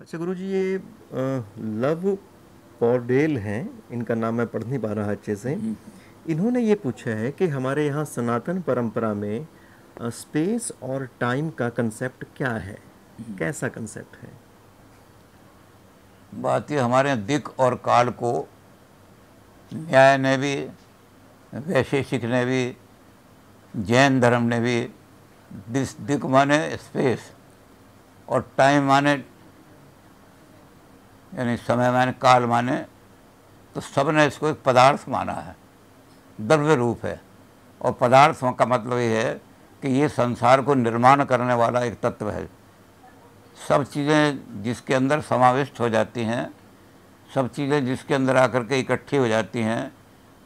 अच्छा गुरु जी ये लव पॉडेल हैं इनका नाम मैं पढ़ नहीं पा रहा अच्छे से। इन्होंने ये पूछा है कि हमारे यहाँ सनातन परंपरा में स्पेस और टाइम का कंसेप्ट क्या है? कैसा कंसेप्ट है? बात ये हमारे यहाँ दिक और काल को न्याय ने भी वैशेषिक ने भी जैन धर्म ने भी दिस दिक माने स्पेस और टाइम माने यानी समय माने काल माने तो सबने इसको एक पदार्थ माना है, द्रव्य रूप है। और पदार्थ का मतलब ये है कि ये संसार को निर्माण करने वाला एक तत्व है। सब चीज़ें जिसके अंदर समाविष्ट हो जाती हैं, सब चीज़ें जिसके अंदर आकर के इकट्ठी हो जाती हैं,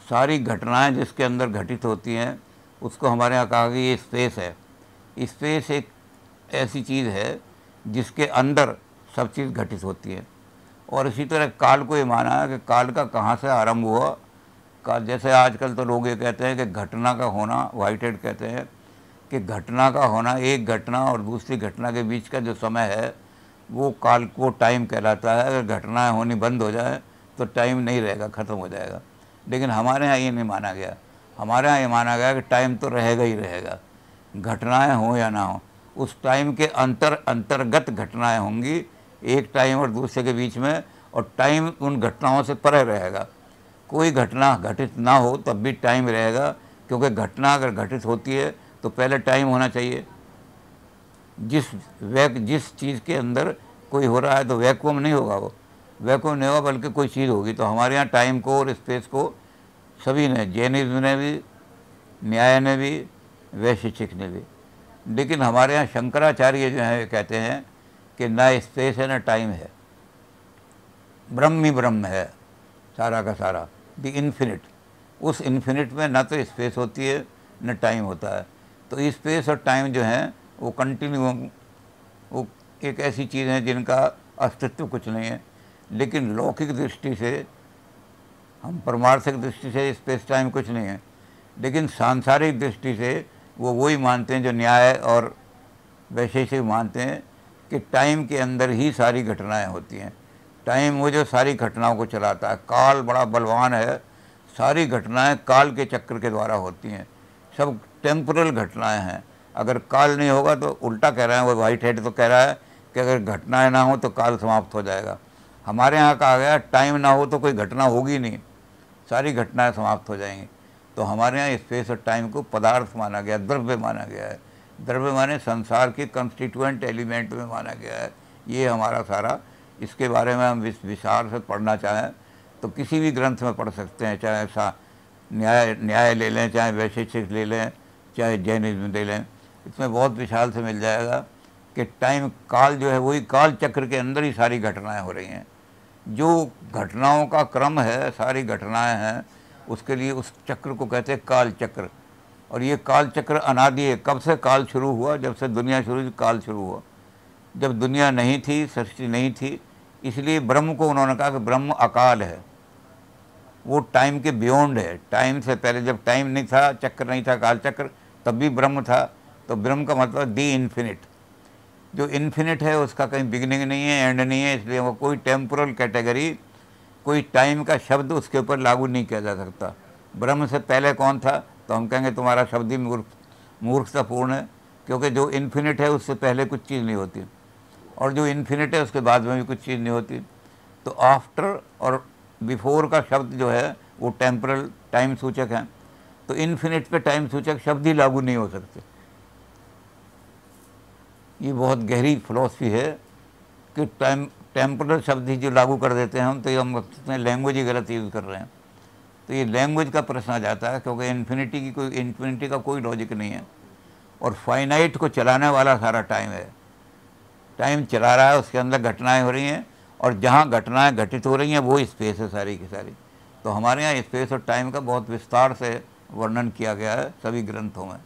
सारी घटनाएँ जिसके अंदर घटित होती हैं, उसको हमारे यहाँ कहा कि ये स्पेस है। स्पेस एक ऐसी चीज़ है जिसके अंदर सब चीज़ घटित होती है। और इसी तरह काल को ये माना है कि काल का कहाँ से आरंभ हुआ? काल जैसे आजकल तो लोग ये कहते हैं कि घटना का होना वाइट हेड कहते हैं, कि घटना का होना, एक घटना और दूसरी घटना के बीच का जो समय है, वो काल को टाइम कहलाता है। अगर घटनाएँ होनी बंद हो जाए तो टाइम नहीं रहेगा, ख़त्म हो जाएगा। लेकिन हमारे यहाँ ये नहीं माना गया। हमारे यहाँ ये माना गया कि टाइम तो रहेगा ही रहेगा। घटनाएँ हों या ना हो, उस टाइम के अंतर अंतर्गत घटनाएँ होंगी एक टाइम और दूसरे के बीच में, और टाइम उन घटनाओं से परे रहेगा। कोई घटना घटित ना हो, तब भी टाइम रहेगा, क्योंकि घटना अगर घटित होती है तो पहले टाइम होना चाहिए। जिस वैक जिस चीज़ के अंदर कोई हो रहा है तो वैक्यूम नहीं होगा वो। वैक्यूम नहीं होगा, बल्कि कोई चीज़ होगी। तो हमारे यहाँ टाइम को और स्पेस को सभी ने, जैनिज्म ने भी, न्याय ने भी वैशिक्षिक ने भी। लेकिन हमारे यहाँ शंकराचार्य जो है कहते हैं कि ना स्पेस है, ना टाइम है। ब्रह्म ही ब्रह्म है, सारा का सारा। द इन्फिनिट उस इन्फिनिट में ना तो स्पेस होती है, न टाइम होता है। तो स्पेस और टाइम जो है, वो कंटिन्यू वो एक ऐसी चीज़ है जिनका अस्तित्व कुछ नहीं है। लेकिन लौकिक दृष्टि से, हम परमार्थिक दृष्टि से स्पेस टाइम कुछ नहीं है। लेकिन सांसारिक दृष्टि से वो वही मानते हैं जो न्याय और वैशेषिक मानते हैं। कि टाइम के अंदर ही सारी घटनाएँ होती हैं। टाइम वो जो सारी घटनाओं को चलाता है। काल बड़ा बलवान है। सारी घटनाएँ काल के चक्र के द्वारा होती हैं। सब टेम्पोरल घटनाएँ हैं। अगर काल नहीं होगा तो उल्टा कह रहे हैं, वो वाइट हेड तो कह रहा है कि अगर घटनाएँ ना हो तो काल समाप्त हो जाएगा। हमारे यहाँ कहा गया, टाइम ना हो तो कोई घटना होगी नहीं। सारी घटनाएँ समाप्त हो जाएँगी। तो हमारे यहाँ स्पेस और टाइम को पदार्थ माना गया, द्रव्य माना गया है। द्रव्य माने संसार के कंस्टिट्यूएंट एलिमेंट में माना गया है। ये हमारा सारा, इसके बारे में हम विचार से पढ़ना चाहें तो किसी भी ग्रंथ में पढ़ सकते हैं, चाहे ऐसा न्याय न्याय ले लें, चाहे वैशिष्टिक ले लें, चाहे जैनिज्म ले लें। इसमें बहुत विशाल से मिल जाएगा कि टाइम काल जो है, वही काल चक्र के अंदर ही सारी घटनाएँ हो रही हैं। जो घटनाओं का क्रम है, सारी घटनाएँ हैं, उसके लिए उस चक्र को कहते हैं काल चक्र। और ये काल चक्र अनादि है। कब से काल शुरू हुआ? जब से दुनिया शुरू काल शुरू हुआ। जब दुनिया नहीं थी, सृष्टि नहीं थी, इसलिए ब्रह्म को उन्होंने कहा कि ब्रह्म अकाल है। वो टाइम के बियॉन्ड है। टाइम से पहले जब टाइम नहीं था, चक्र नहीं था काल चक्र तब भी ब्रह्म था। तो ब्रह्म का मतलब दी इन्फिनिट जो इन्फिनिट है, उसका कहीं बिगनिंग नहीं है एंड नहीं है, इसलिए वो कोई टेम्पोरल कैटेगरी कोई टाइम का शब्द उसके ऊपर लागू नहीं किया जा सकता। ब्रह्म से पहले कौन था? तो हम कहेंगे तुम्हारा शब्द ही मूर्ख, मूर्खतापूर्ण है, क्योंकि जो इन्फिनिट है, उससे पहले कुछ चीज़ नहीं होती। और जो इन्फिनिट है, उसके बाद में भी कुछ चीज़ नहीं होती। तो आफ्टर और बिफोर का शब्द जो है, वो टेम्परल टाइम सूचक है। तो इन्फिनिट पे टाइम सूचक शब्द ही लागू नहीं हो सकते। ये बहुत गहरी फिलोसफी है कि टाइम टेम्परल शब्द ही जो लागू कर देते हैं हम तो ये हम लैंग्वेज ही गलत यूज़ कर रहे हैं। तो ये लैंग्वेज का प्रश्न आ जाता है क्योंकि इन्फिनिटी की कोई इन्फिनिटी का कोई लॉजिक नहीं है। और फाइनाइट को चलाने वाला सारा टाइम है। टाइम चला रहा है, उसके अंदर घटनाएँ हो रही हैं और जहाँ घटनाएँ घटित हो रही हैं, वो स्पेस है सारी की सारी। तो हमारे यहाँ स्पेस और टाइम का बहुत विस्तार से वर्णन किया गया है सभी ग्रंथों में।